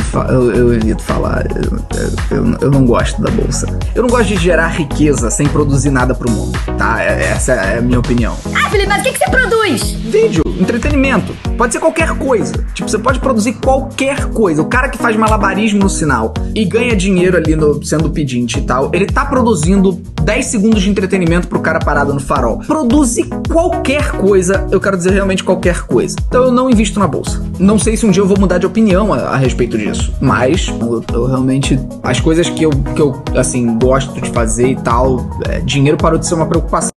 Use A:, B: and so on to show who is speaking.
A: evito, eu, eu evito falar. Eu, eu, eu, não gosto da bolsa. Eu não gosto de gerar riqueza sem produzir nada pro mundo, tá? É, essa é a minha opinião.
B: Ah, Felipe, mas o que, que você produz?
A: Vídeo, entretenimento. Pode ser qualquer coisa. Tipo, você pode produzir qualquer coisa. O cara que faz malabarismo no sinal e ganha dinheiro ali no, sendo pedinte e tal, ele tá produzindo 10 segundos de entretenimento pro cara parado no farol. Produzir qualquer coisa, eu quero dizer realmente qualquer coisa. Então eu não invisto na bolsa. Não sei se um dia eu vou mudar de opinião a, a respeito mas eu, eu, realmente as coisas que eu, que eu assim gosto de fazer e tal, é, dinheiro parou de ser uma preocupação.